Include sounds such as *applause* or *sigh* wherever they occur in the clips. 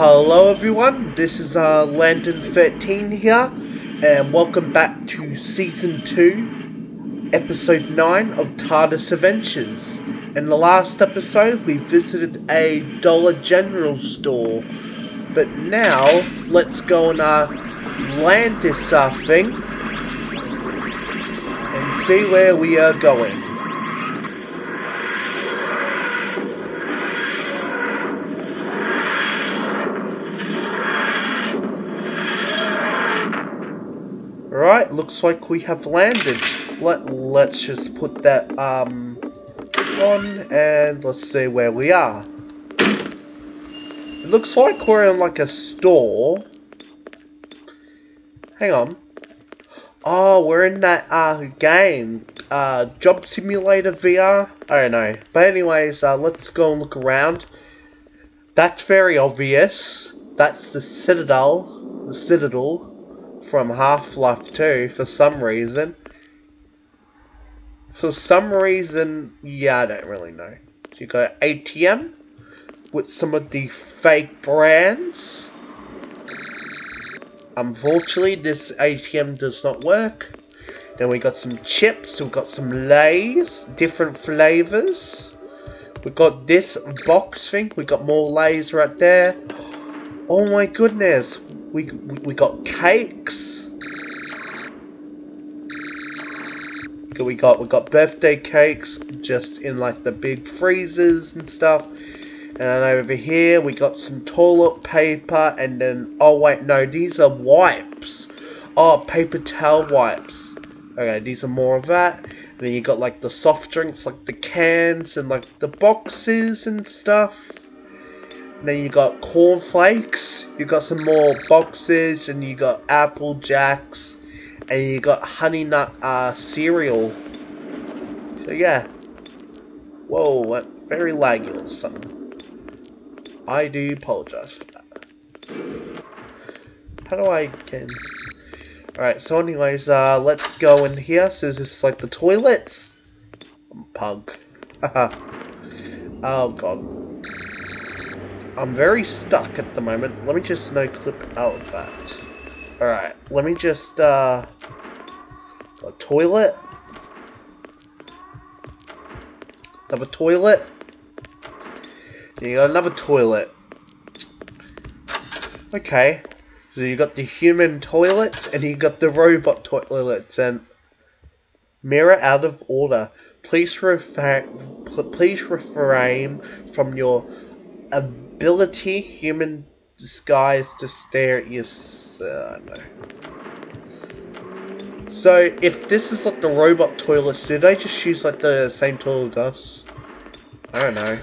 Hello everyone, this is uh, Landan 13 here, and welcome back to Season 2, Episode 9 of TARDIS Adventures. In the last episode, we visited a Dollar General store, but now, let's go and uh, land this uh, thing, and see where we are going. Right, looks like we have landed. Let, let's just put that um, on and let's see where we are. It looks like we're in like a store. Hang on. Oh, we're in that uh, game. Uh, Job Simulator VR? I don't know. But anyways, uh, let's go and look around. That's very obvious. That's the Citadel. The Citadel from Half-Life 2 for some reason. For some reason, yeah, I don't really know. So you got ATM with some of the fake brands. Unfortunately, this ATM does not work. Then we got some chips, we got some Lays, different flavors. We got this box thing, we got more Lays right there. Oh my goodness, we, we got cakes. We got we got birthday cakes just in like the big freezers and stuff. And then over here we got some toilet paper and then oh wait no these are wipes. Oh paper towel wipes. Okay these are more of that. And then you got like the soft drinks like the cans and like the boxes and stuff. Then you got cornflakes, you got some more boxes, and you got apple jacks, and you got honey nut uh, cereal. So yeah. Whoa, very laggy or something. I do apologize for that. How do I get Alright, so anyways, uh, let's go in here. So this is like the toilets. Pug. *laughs* oh god. I'm very stuck at the moment. Let me just no clip out of that. Alright, let me just, uh... A toilet. Another toilet. You got another toilet. Okay. So you got the human toilets and you got the robot toilets and mirror out of order. Please please refrain from your ability human disguise to stare at your son. So, if this is like the robot toilets, do they just use like the same toilet as? I don't know.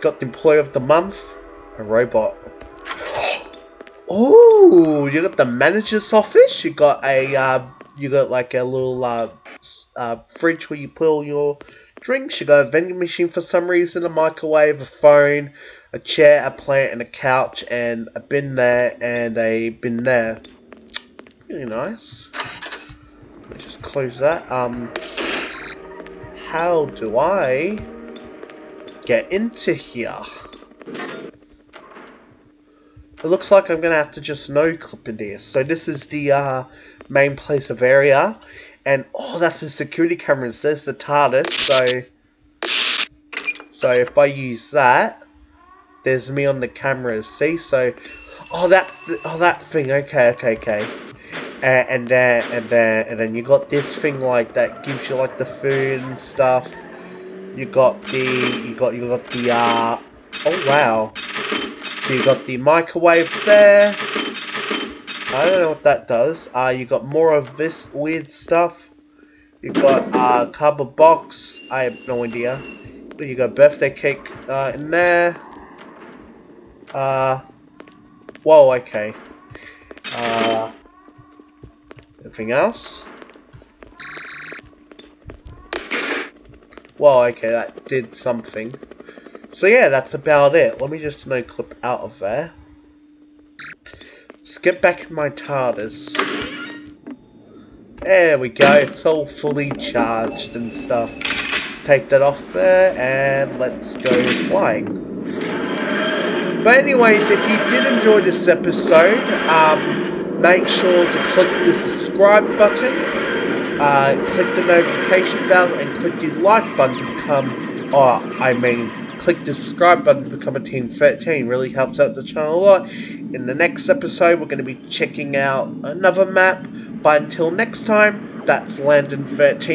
Got the employee of the month, a robot. *gasps* Oh, you got the manager's office. You got a, uh, you got like a little uh, uh, fridge where you put all your drinks. You got a vending machine for some reason, a microwave, a phone, a chair, a plant, and a couch, and a bin there, and a bin there. Really nice. Let's just close that. Um, how do I get into here? It looks like I'm going to have to just no-clip in here. So this is the uh, main place of area. And, oh, that's the security cameras. There's the TARDIS. So, so if I use that, there's me on the camera, see? So, oh, that, oh, that thing, okay, okay, okay. Uh, and then, uh, and then, uh, and then you got this thing, like, that gives you, like, the food and stuff. You got the, you got, you got the, uh, oh, wow. So you got the microwave there. I don't know what that does. Uh, you got more of this weird stuff. You got, uh, cardboard box. I have no idea. You got birthday cake, uh, in there. Uh, whoa, okay. Uh, anything else? Whoa, okay, that did something. So yeah, that's about it. Let me just no clip out of there. Get back my TARDIS. There we go, it's all fully charged and stuff. Take that off there and let's go flying. But anyways, if you did enjoy this episode, um, make sure to click the subscribe button, uh, click the notification bell, and click the like button to become, or I mean, click the subscribe button to become a Team 13. Really helps out the channel a lot. In the next episode, we're going to be checking out another map. But until next time, that's Landan 13.